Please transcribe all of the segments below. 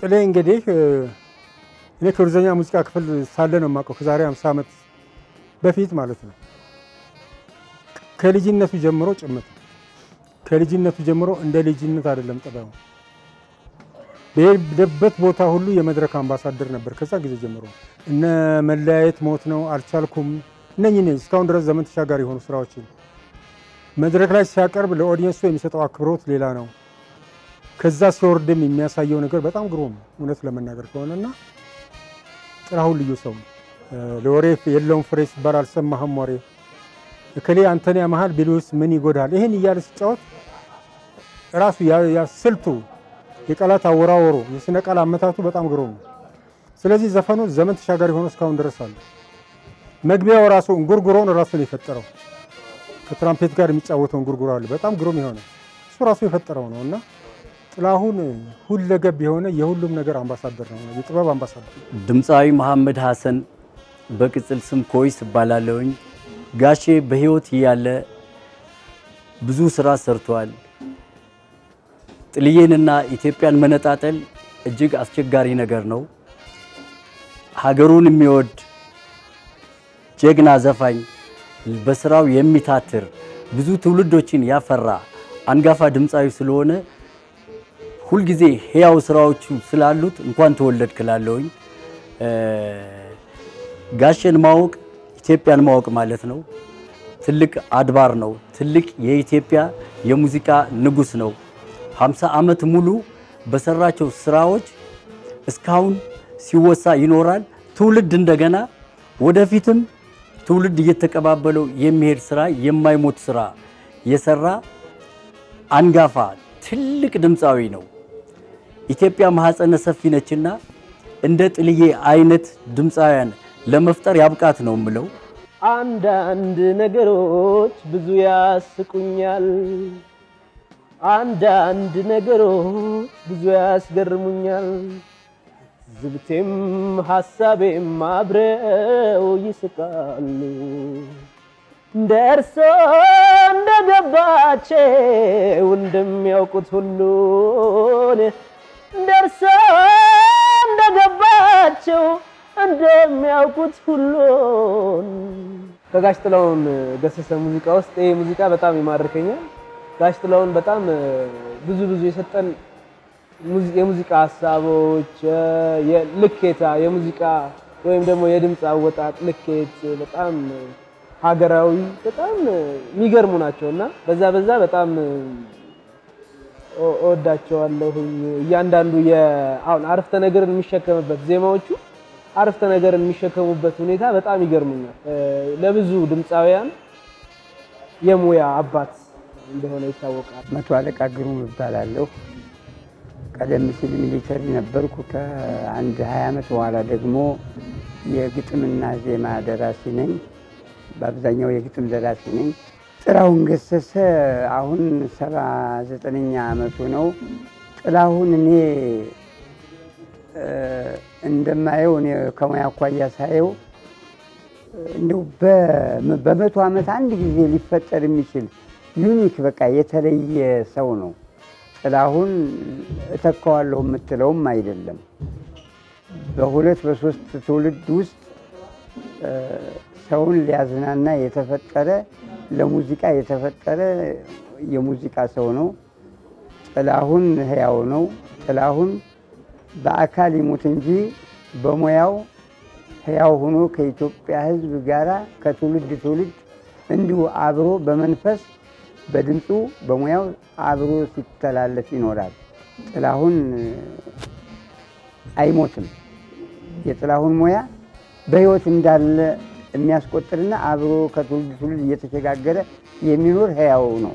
ጥሌ እንግዲህ እኔ ከወርዘኛ ሙዚቃ ክፍል ሳለ ነው የማውቀው ከዛሬ 50 ዓመት በፊት ማለት ነው። ከልጅነቱ ጀምሮ ጭምት ከልጅነቱ ጀምሮ እንደ ልጅነት አይደለም ጥላሁን በሄደበት ቦታ ሁሉ የመድረክ አምባሳደር ነበር። ከዛ ጊዜ ጀምሮ እነ መለያየት ሞት ነው አልቻልኩም እነኚህ ነኝ እስካሁን ድረስ ዘመን ተሻጋሪ የሆኑ ስራዎችን መድረክ ላይ ሲያቀርብ ለኦዲየንሱ የሚሰጠው አክብሮት ሌላ ነው። ከዛ ሲወርድም የሚያሳየው ነገር በጣም ግሩም እውነት ለመናገር ከሆነና ጥላሁን ልዩ ሰው ለወሬ የለውም ፍሬ ሲባል አልሰማህም ወሬ እከሌ አንተን ያመሃል ቢሉስ ምን ይጎዳል? ይህን እያለ ሲጫወት ራሱ ስልቱ የቃላት አወራወሩ የስነ ቃል አመታቱ በጣም ግሩም ነው። ስለዚህ ዘፈኑ ዘመን ተሻጋሪ ሆኖ እስካሁን ድረስ አለ። መግቢያው ራሱ እንጉርጉሮውን ራሱ ነው የፈጠረው። ከትራምፔት ጋር የሚጫወተው እንጉርጉሮ አለ በጣም ግሩም የሆነ እሱ ራሱ የፈጠረው ነው እና ጥላሁን ሁለገብ የሆነ የሁሉም ነገር አምባሳደር ነው፣ የጥበብ አምባሳደር። ድምፃዊ መሐመድ ሐሰን በቅጽል ስም ኮይስ እባላለሁኝ። ጋሼ በህይወት እያለ ብዙ ስራ ሰርቷል። ጥልዬንና ኢትዮጵያን መነጣጠል እጅግ አስቸጋሪ ነገር ነው። ሀገሩን የሚወድ ጀግና ዘፋኝ፣ በስራው የሚታትር ብዙ ትውልዶችን ያፈራ አንጋፋ ድምፃዊ ስለሆነ ሁልጊዜ ህያው ስራዎቹ ስላሉት እንኳን ተወለድክ እላለሁኝ። ጋሼን ማወቅ ኢትዮጵያን ማወቅ ማለት ነው። ትልቅ አድባር ነው። ትልቅ የኢትዮጵያ የሙዚቃ ንጉስ ነው። 50 ዓመት ሙሉ በሰራቸው ስራዎች እስካሁን ሲወሳ ይኖራል። ትውልድ እንደገና ወደፊትም ትውልድ እየተቀባበለው የሚሄድ ስራ የማይሞት ስራ የሰራ አንጋፋ ትልቅ ድምፃዊ ነው። ኢትዮጵያ ማህፀነ ሰፊ ነችና እንደ ጥልዬ አይነት ድምፃውያን ለመፍጠር ያብቃት ነው የምለው። አንዳንድ ነገሮች ብዙ ያስቁኛል፣ አንዳንድ ነገሮች ብዙ ያስገርሙኛል። ዝብቴም ሀሳቤም አብረው ይስቃሉ። ደርሶ እንደገባቸው እንደሚያውቁት ሁሉን ደርሶ እንደገባቸው እንደሚያውቁት ሁሉን ከጋሽ ጥላሁን ገሰሰ ሙዚቃ ውስጥ ይሄ ሙዚቃ በጣም ይማርከኛል። ጋሽ ጥላሁን በጣም ብዙ ብዙ የሰጠን የሙዚቃ ሀሳቦች ልኬታ የሙዚቃ ወይም ደግሞ የድምፅ አወጣጥ ልኬት በጣም ሀገራዊ በጣም የሚገርሙ ናቸው እና በዛ በዛ በጣም እወዳቸዋለሁኝ። እያንዳንዱ አሁን አረፍተ ነገርን የሚሸከምበት ዜማዎቹ አረፍተ ነገርን የሚሸከሙበት ሁኔታ በጣም ይገርሙኛል። ለብዙ ድምፃውያን የሙያ አባት እንደሆነ ይታወቃል። መቶ አለቃ ግሩም እባላለሁ። ቀደም ሲል ሚሊተሪ ነበርኩ። ከአንድ 20 ዓመት በኋላ ደግሞ የግጥምና ዜማ ደራሲ ነኝ። በአብዛኛው የግጥም ደራሲ ነኝ። ጥላሁን ገሰሰ አሁን ሰባ ዘጠነኛ ዓመቱ ነው። ጥላሁን እኔ እንደማየው እኔ ከሙያ አኳያ ሳየው እንደው በመቶ ዓመት አንድ ጊዜ ሊፈጠር የሚችል ዩኒክ በቃ የተለየ ሰው ነው። ጥላሁን እተካዋለሁ የምትለውም አይደለም። በሁለት በሶስት ትውልድ ውስጥ ሰውን ሊያዝናና የተፈጠረ ለሙዚቃ የተፈጠረ የሙዚቃ ሰው ነው። ጥላሁን ህያው ነው። ጥላሁን በአካል ይሙት እንጂ በሙያው ህያው ሆኖ ከኢትዮጵያ ሕዝብ ጋራ ከትውልድ ትውልድ እንዲሁ አብሮ በመንፈስ በድምፁ በሙያው አብሮ ሲተላለፍ ይኖራል። ጥላሁን አይሞትም። የጥላሁን ሙያ በህይወት እንዳለ የሚያስቆጥርና አብሮ ከትውልድ ትውልድ እየተሸጋገረ የሚኖር ህያው ነው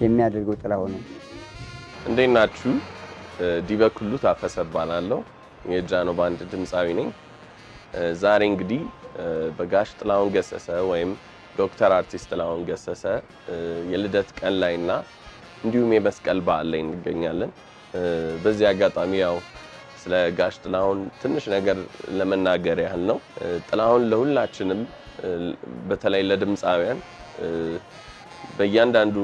የሚያደርገው ጥላሁን። እንዴት ናችሁ? ዲበኩሉ ታፈሰ እባላለሁ። የጃኖ ባንድ ድምፃዊ ነኝ። ዛሬ እንግዲህ በጋሽ ጥላሁን ገሰሰ ወይም ዶክተር አርቲስት ጥላሁን ገሰሰ የልደት ቀን ላይና እንዲሁም የመስቀል በዓል ላይ እንገኛለን። በዚህ አጋጣሚ ያው ስለ ጋሽ ጥላሁን ትንሽ ነገር ለመናገር ያህል ነው። ጥላሁን ለሁላችንም በተለይ ለድምፃውያን በእያንዳንዱ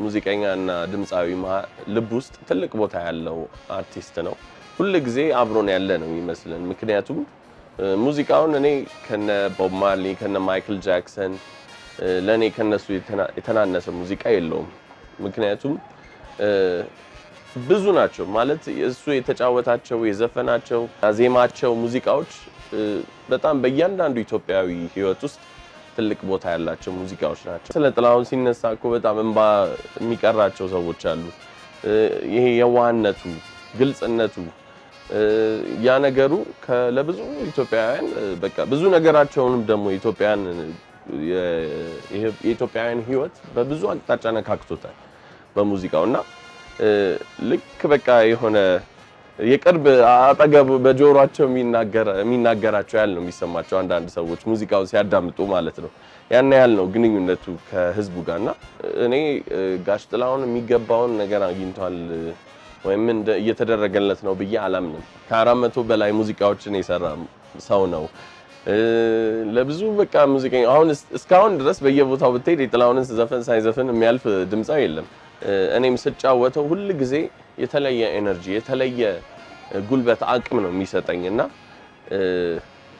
ሙዚቀኛ እና ድምፃዊ ልብ ውስጥ ትልቅ ቦታ ያለው አርቲስት ነው። ሁል ጊዜ አብሮን ያለ ነው ይመስለን። ምክንያቱም ሙዚቃውን እኔ ከነ ቦብ ማርሊ ከነ ማይክል ጃክሰን ለእኔ ከነሱ የተና- የተናነሰ ሙዚቃ የለውም። ምክንያቱም ብዙ ናቸው ማለት እሱ የተጫወታቸው የዘፈናቸው ዜማቸው ሙዚቃዎች በጣም በእያንዳንዱ ኢትዮጵያዊ ሕይወት ውስጥ ትልቅ ቦታ ያላቸው ሙዚቃዎች ናቸው። ስለ ጥላሁን ሲነሳ እኮ በጣም እንባ የሚቀራቸው ሰዎች አሉ። ይሄ የዋህነቱ፣ ግልጽነቱ ያ ነገሩ ለብዙ ኢትዮጵያውያን በቃ ብዙ ነገራቸውንም ደግሞ ኢትዮጵያን የኢትዮጵያውያን ሕይወት በብዙ አቅጣጫ ነካክቶታል በሙዚቃው እና ልክ በቃ የሆነ የቅርብ አጠገቡ በጆሯቸው የሚናገራቸው ያህል ነው የሚሰማቸው አንዳንድ ሰዎች ሙዚቃውን ሲያዳምጡ ማለት ነው። ያን ያህል ነው ግንኙነቱ ከህዝቡ ጋር እና እኔ ጋሽ ጥላሁን የሚገባውን ነገር አግኝቷል ወይም እየተደረገለት ነው ብዬ አላምንም። ከአራት መቶ በላይ ሙዚቃዎችን የሰራ ሰው ነው። ለብዙ በቃ ሙዚቀኛ አሁን እስ- እስካሁን ድረስ በየቦታው ብትሄድ የጥላሁንን ዘፈን ሳይዘፍን የሚያልፍ ድምፃዊ የለም። እኔም ስጫወተው ሁል ጊዜ የተለየ ኤነርጂ የተለየ ጉልበት አቅም ነው የሚሰጠኝ እና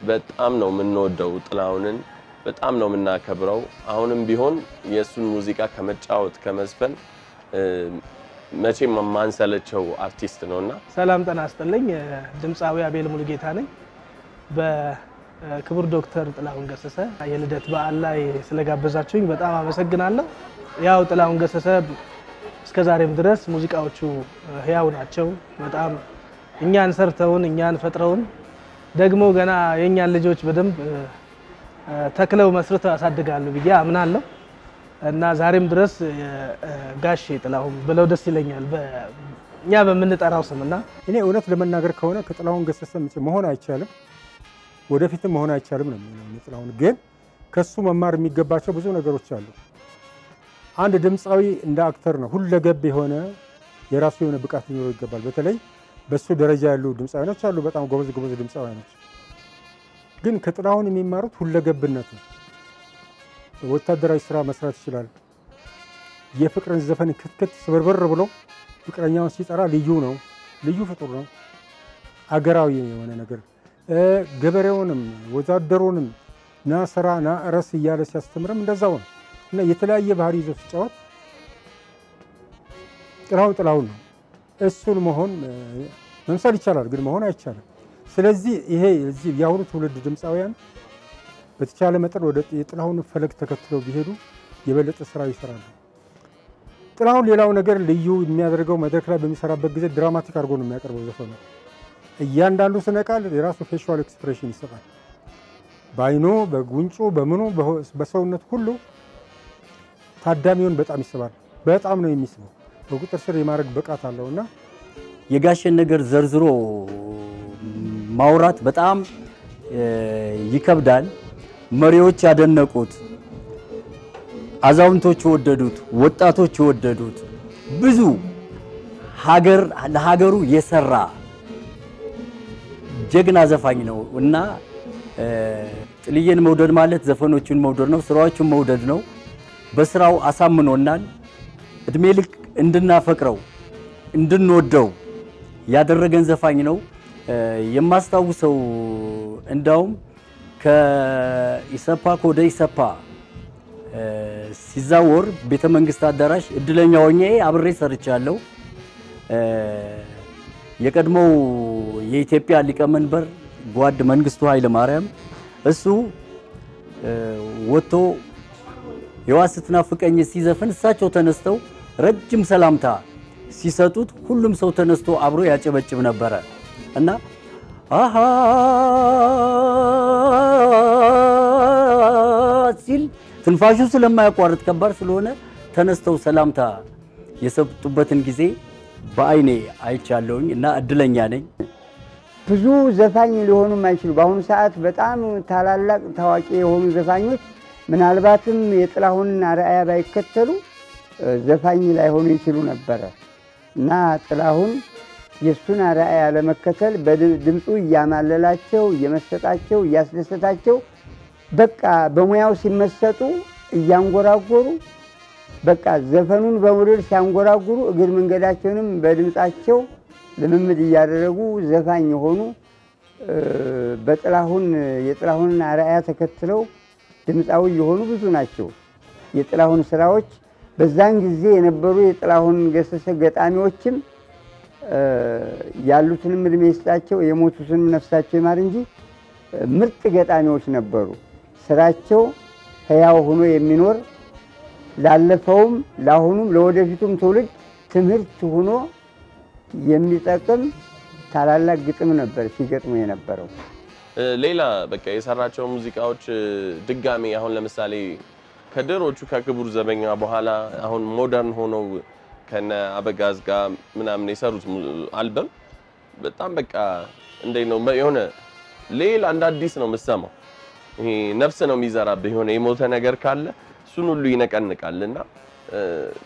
በጣም ነው የምንወደው ጥላሁንን በጣም ነው የምናከብረው። አሁንም ቢሆን የእሱን ሙዚቃ ከመጫወት ከመዝፈን መቼም የማንሰለቸው አርቲስት ነውና ሰላም ጤና ይስጥልኝ። ድምፃዊ አቤል ሙሉጌታ ነኝ። በክቡር ዶክተር ጥላሁን ገሰሰ የልደት በዓል ላይ ስለጋበዛችሁኝ በጣም አመሰግናለሁ። ያው ጥላሁን ገሰሰ እስከ ዛሬም ድረስ ሙዚቃዎቹ ህያው ናቸው። በጣም እኛን ሰርተውን እኛን ፈጥረውን ደግሞ ገና የእኛን ልጆች በደንብ ተክለው መስርተው ያሳድጋሉ ብዬ አምናለሁ እና ዛሬም ድረስ ጋሼ ጥላሁን ብለው ደስ ይለኛል እኛ በምንጠራው ስምና እኔ እውነት ለመናገር ከሆነ ከጥላሁን ገሰሰ መሆን አይቻልም፣ ወደፊትም መሆን አይቻልም ነው ጥላሁን ግን ከሱ መማር የሚገባቸው ብዙ ነገሮች አሉ። አንድ ድምፃዊ እንደ አክተር ነው፣ ሁለገብ የሆነ የራሱ የሆነ ብቃት ሊኖረው ይገባል። በተለይ በሱ ደረጃ ያሉ ድምፃዊኖች አሉ፣ በጣም ጎበዝ ጎበዝ ድምፃዊኖች። ግን ከጥላሁን የሚማሩት ሁለገብነት ነው። ወታደራዊ ስራ መስራት ይችላል። የፍቅርን ዘፈን ክትክት ስብርብር ብሎ ፍቅረኛውን ሲጠራ ልዩ ነው። ልዩ ፍጡር ነው። አገራዊ የሆነ ነገር ገበሬውንም ወዛደሩንም ና ስራ ና እረስ እያለ ሲያስተምርም እንደዛው ነው እና የተለያየ ባህሪ ይዞ ሲጫወት ጥላሁን ጥላሁን ነው። እሱን መሆን መምሰል ይቻላል፣ ግን መሆን አይቻልም። ስለዚህ ይሄ እዚህ የአሁኑ ትውልድ ድምፃውያን በተቻለ መጠን ወደ የጥላሁን ፈለግ ተከትለው ቢሄዱ የበለጠ ስራ ይሰራሉ። ጥላሁን ሌላው ነገር ልዩ የሚያደርገው መድረክ ላይ በሚሰራበት ጊዜ dramatic አድርጎ ነው የሚያቀርበው ዘፈኑ። እያንዳንዱ ስነ ቃል የራሱ facial expression ይሰጣል። በአይኑ፣ በጉንጩ፣ በምኑ በሰውነት ሁሉ ታዳሚውን በጣም ይስባል። በጣም ነው የሚስበው። በቁጥጥር ስር የማድረግ ብቃት አለው እና የጋሼን ነገር ዘርዝሮ ማውራት በጣም ይከብዳል። መሪዎች ያደነቁት፣ አዛውንቶች የወደዱት፣ ወጣቶች የወደዱት ብዙ ሀገር ለሀገሩ የሰራ ጀግና ዘፋኝ ነው እና ጥልዬን መውደድ ማለት ዘፈኖቹን መውደድ ነው፣ ስራዎቹን መውደድ ነው። በስራው አሳምኖናል። እድሜ ልክ እንድናፈቅረው እንድንወደው ያደረገን ዘፋኝ ነው። የማስታውሰው እንዳውም ከኢሰፓ ወደ ኢሰፓ ሲዛወር ቤተ መንግስት አዳራሽ እድለኛ ሆኜ አብሬ ሰርቻለሁ። የቀድሞው የኢትዮጵያ ሊቀመንበር ጓድ መንግስቱ ኃይለ ማርያም እሱ ወጥቶ የዋስ ስትናፍቀኝ ሲዘፍን እሳቸው ተነስተው ረጅም ሰላምታ ሲሰጡት ሁሉም ሰው ተነስቶ አብሮ ያጨበጭብ ነበረ እና አሃ ሲል ትንፋሹ ስለማያቋርጥ ከባድ ስለሆነ ተነስተው ሰላምታ የሰጡበትን ጊዜ በአይኔ አይቻለሁኝ እና እድለኛ ነኝ። ብዙ ዘፋኝ ሊሆኑ የማይችሉ በአሁኑ ሰዓት በጣም ታላላቅ ታዋቂ የሆኑ ዘፋኞች ምናልባትም የጥላሁንን አርአያ ባይከተሉ ዘፋኝ ላይሆኑ ይችሉ ነበረ። እና ጥላሁን የእሱን አርአያ ለመከተል በድምፁ እያማለላቸው እየመሰጣቸው እያስደሰታቸው በቃ በሙያው ሲመሰጡ እያንጎራጎሩ በቃ ዘፈኑን በመውደድ ሲያንጎራጉሩ እግር መንገዳቸውንም በድምፃቸው ልምምድ እያደረጉ ዘፋኝ የሆኑ በጥላሁን የጥላሁንን አርአያ ተከትለው ድምፃዊ የሆኑ ብዙ ናቸው። የጥላሁን ስራዎች በዛን ጊዜ የነበሩ የጥላሁን ገሰሰ ገጣሚዎችም ያሉትንም እድሜ ይስጣቸው የሞቱትንም ነፍሳቸው ይማር እንጂ ምርጥ ገጣሚዎች ነበሩ። ስራቸው ሕያው ሆኖ የሚኖር ላለፈውም ለአሁኑም ለወደፊቱም ትውልድ ትምህርት ሆኖ የሚጠቅም ታላላቅ ግጥም ነበር ሲገጥሙ የነበረው። ሌላ በቃ የሰራቸው ሙዚቃዎች ድጋሜ አሁን ለምሳሌ ከድሮቹ ከክቡር ዘበኛ በኋላ አሁን ሞደርን ሆነው ከነ አበጋዝ ጋር ምናምን የሰሩት አልበም በጣም በቃ እንዴት ነው የሆነ ሌላ እንደ አዲስ ነው የምሰማው። ይሄ ነፍስ ነው የሚዘራብህ የሆነ የሞተ ነገር ካለ እሱን ሁሉ ይነቀንቃል። እና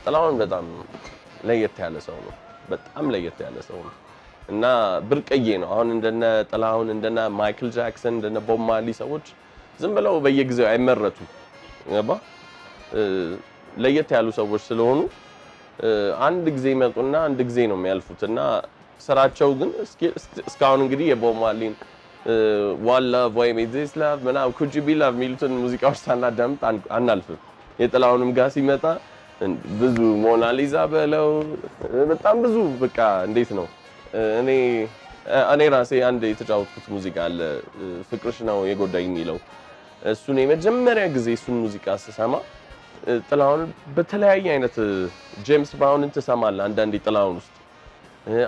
ጥላሁን በጣም ለየት ያለ ሰው ነው። በጣም ለየት ያለ ሰው ነው እና ብርቅዬ ነው። አሁን እንደነ ጥላሁን እንደነ ማይክል ጃክሰን እንደነ ቦብ ማርሊ ሰዎች ዝም ብለው በየጊዜው እ፣ ለየት ያሉ ሰዎች ስለሆኑ አንድ ጊዜ ይመጡና አንድ ጊዜ ነው የሚያልፉት እና ስራቸው ግን እስካሁን እንግዲህ የቦብ ማርሊን One Love ወይም This Love ምናምን Could Be Loved የሚሉትን ሙዚቃዎች ሳናዳምጥ አናልፍም። የጥላሁንም ጋር ሲመጣ ብዙ ሞናሊዛ በለው በጣም ብዙ በቃ እንዴት ነው እኔ እኔ ራሴ አንድ የተጫወትኩት ሙዚቃ አለ። ፍቅርሽ ነው የጎዳኝ የሚለው። እሱን የመጀመሪያ ጊዜ እሱን ሙዚቃ ስሰማ ጥላሁን በተለያየ አይነት ጄምስ ብራውንን ትሰማለህ አንዳንዴ ጥላሁን ውስጥ።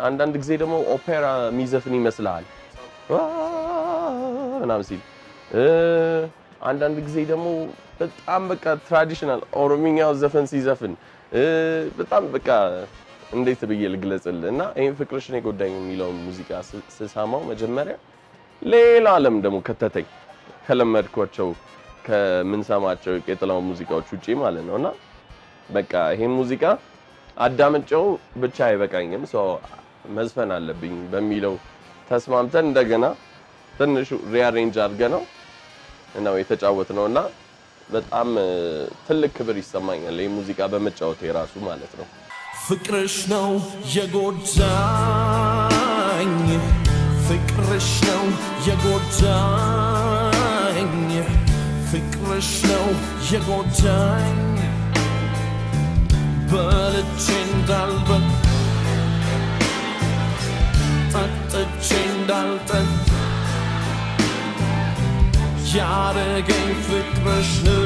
አንዳንድ ጊዜ ደግሞ ኦፔራ የሚዘፍን ይመስልሃል። ምናምን ሲል። አንዳንድ ጊዜ ደግሞ በጣም በቃ ትራዲሽናል ኦሮሚኛው ዘፈን ሲዘፍን። በጣም በቃ እንዴት ብዬ ልግለጽልህ? እና ይህን ፍቅርሽን የጎዳኝ የሚለውን ሙዚቃ ስሰማው መጀመሪያ ሌላ ዓለም ደግሞ ከተተኝ ከለመድኳቸው ከምንሰማቸው የጥላሁን ሙዚቃዎች ውጪ ማለት ነው። እና በቃ ይሄን ሙዚቃ አዳምጨው ብቻ አይበቃኝም፣ ሰው መዝፈን አለብኝ በሚለው ተስማምተን እንደገና ትንሹ ሪአሬንጅ አድርገ ነው ነው የተጫወት ነው እና በጣም ትልቅ ክብር ይሰማኛል ይህ ሙዚቃ በመጫወት የራሱ ማለት ነው። ፍቅርሽ ነው የጎዳኝ ፍቅርሽ ነው የጎዳኝ ፍቅርሽ ነው የጎዳኝ በልቼ እንዳልበል ጠጥቼ እንዳልጠጥ ያረገኝ ፍቅርሽ ነው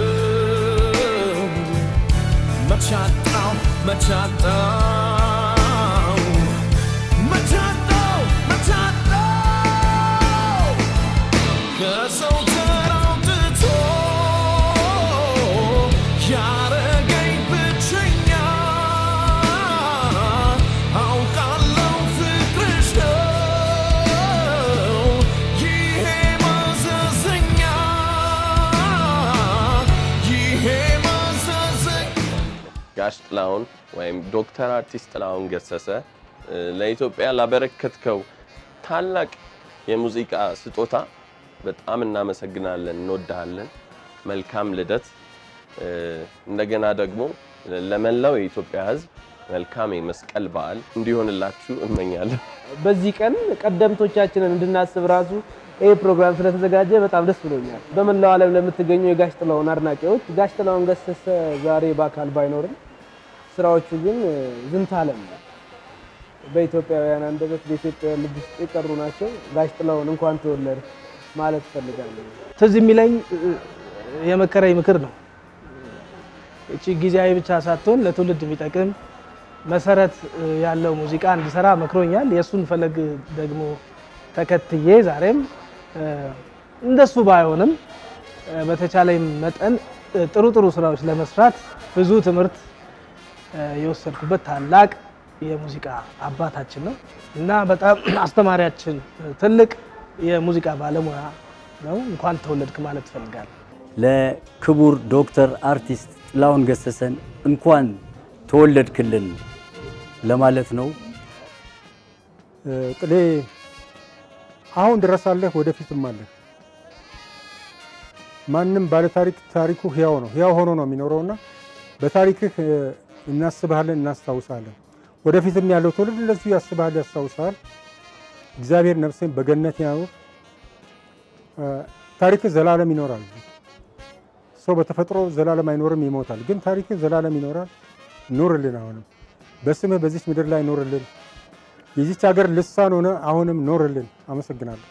Machata, machata ጥላሁን ወይም ዶክተር አርቲስት ጥላሁን ገሰሰ ለኢትዮጵያ ላበረከትከው ታላቅ የሙዚቃ ስጦታ በጣም እናመሰግናለን፣ እንወድሃለን። መልካም ልደት። እንደገና ደግሞ ለመላው የኢትዮጵያ ሕዝብ መልካም የመስቀል በዓል እንዲሆንላችሁ እመኛለሁ። በዚህ ቀን ቀደምቶቻችንን እንድናስብ ራሱ ይህ ፕሮግራም ስለተዘጋጀ በጣም ደስ ብሎኛል። በመላው ዓለም ለምትገኙ የጋሽ ጥላሁን አድናቂዎች ጋሽ ጥላሁን ገሰሰ ዛሬ በአካል ባይኖርም ስራዎቹ ግን ነው። በኢትዮጵያውያን አንደበት በኢትዮጵያ ልብ ውስጥ የቀሩ ናቸው። ጋሽ ጥላሁን እንኳን ተወለድ ማለት እፈልጋለሁ። ትዝ የሚለኝ የመከረኝ ምክር ነው። እቺ ጊዜያዊ ብቻ ሳትሆን ለትውልድ የሚጠቅም መሰረት ያለው ሙዚቃ እንዲሰራ መክሮኛል። የእሱን ፈለግ ደግሞ ተከትዬ ዛሬም እንደሱ ባይሆንም እ፣ በተቻለኝ መጠን ጥሩ ጥሩ ስራዎች ለመስራት ብዙ ትምህርት የወሰድኩበት ታላቅ የሙዚቃ አባታችን ነው እና በጣም አስተማሪያችን ትልቅ የሙዚቃ ባለሙያ ነው። እንኳን ተወለድክ ማለት እፈልጋለሁ። ለክቡር ዶክተር አርቲስት ጥላሁን ገሰሰን እንኳን ተወለድክልን ለማለት ነው። ጥሌ አሁን ድረስ አለህ፣ ወደፊትም አለህ። ማንም ባለታሪክ ታሪኩ ህያው ነው፣ ህያው ሆኖ ነው የሚኖረውና በታሪክህ እናስብሃለን፣ እናስታውሳለን። ወደፊትም ያለው ትውልድ እንደዚሁ ያስብሃል፣ ያስታውሳል። እግዚአብሔር ነፍስን በገነት ያኑር። ታሪክ ዘላለም ይኖራል። ሰው በተፈጥሮ ዘላለም አይኖርም፣ ይሞታል። ግን ታሪክ ዘላለም ይኖራል። ኑርልን፣ አሁንም በስምህ በዚች ምድር ላይ ኖርልን። የዚች ሀገር ልሳን ሆነ አሁንም ኖርልን። አመሰግናለሁ።